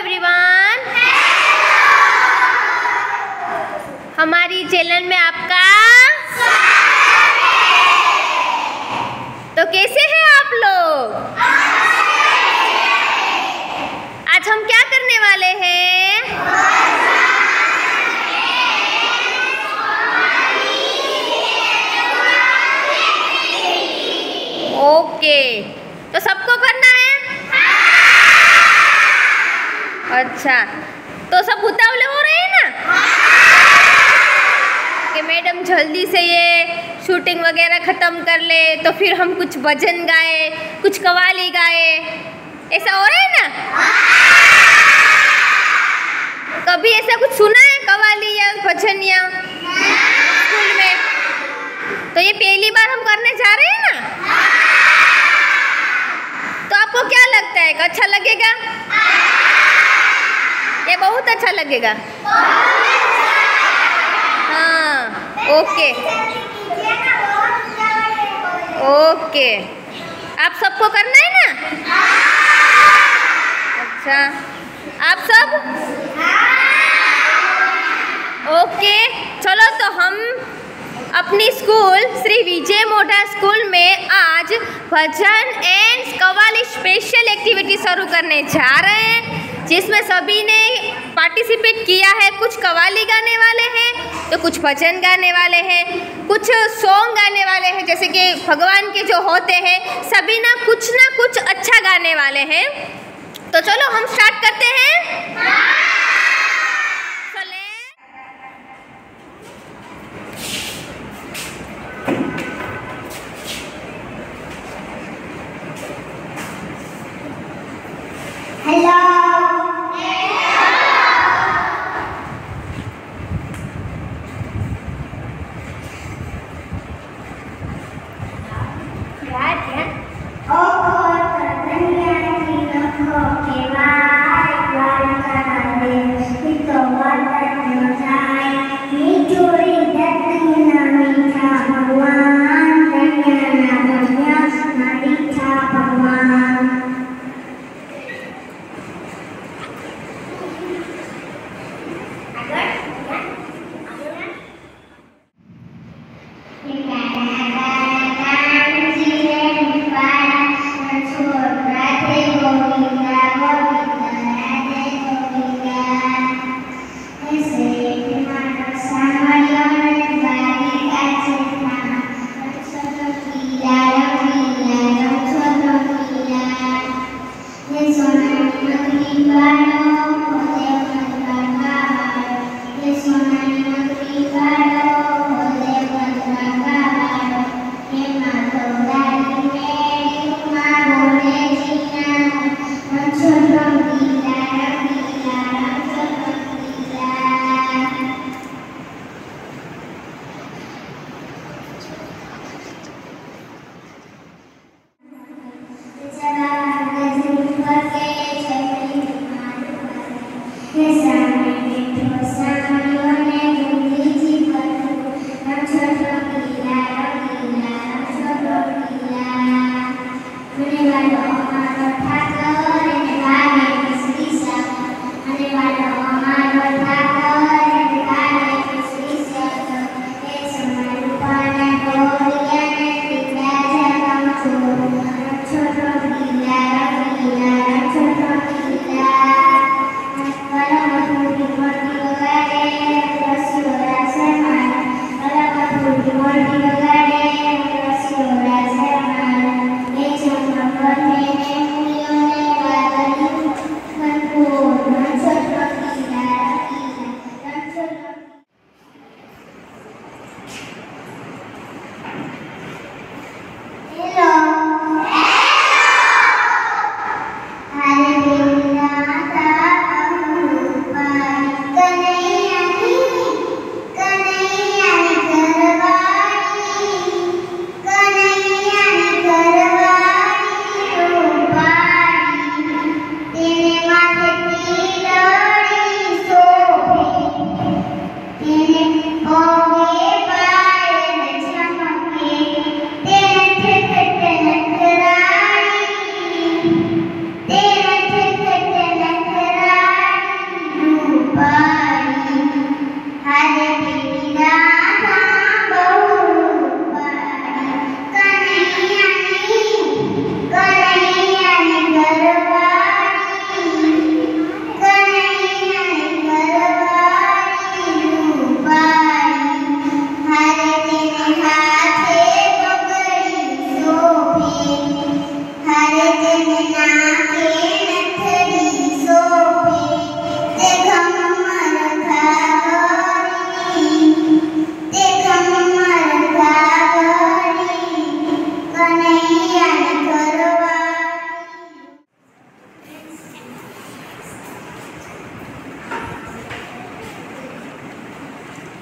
Everyone हमारी channel में आपका तो कैसे हैं आप लोग? आज हम क्या करने वाले हैं? ओके तो सबको करना है अच्छा। तो सब उतावले हो रहे हैं ना? कि मैडम जल्दी से ये शूटिंग वगैरह ख़त्म कर ले तो फिर हम कुछ भजन गाए, कुछ कवाली गाए। ऐसा हो रहा है ना? कभी ऐसा कुछ सुना है कवाली या भजन या स्कूल में तो ये पहली बार हम करने जा रहे हैं ना तो आपको क्या लगता है कि अच्छा लगेगा ये बहुत अच्छा हाँ ओके। ओके। आप सबको करना है ना? अच्छा। आप सब? ओके, चलो तो हम अपनी स्कूल, श्री विजय मोटा स्कूल में आज bhajan and qawwali special activity शुरू करने जा रहे हैं, जिसमें सभी ने पार्टिसिपेट किया है, कुछ कवाली गाने वाले हैं तो कुछ भजन गाने वाले हैं, कुछ सॉन्ग गाने वाले हैं, जैसे कि भगवान के जो होते हैं, सभी ना कुछ ना कुछ अच्छा गाने वाले हैं। तो चलो हम स्टार्ट करते हैं।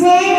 day.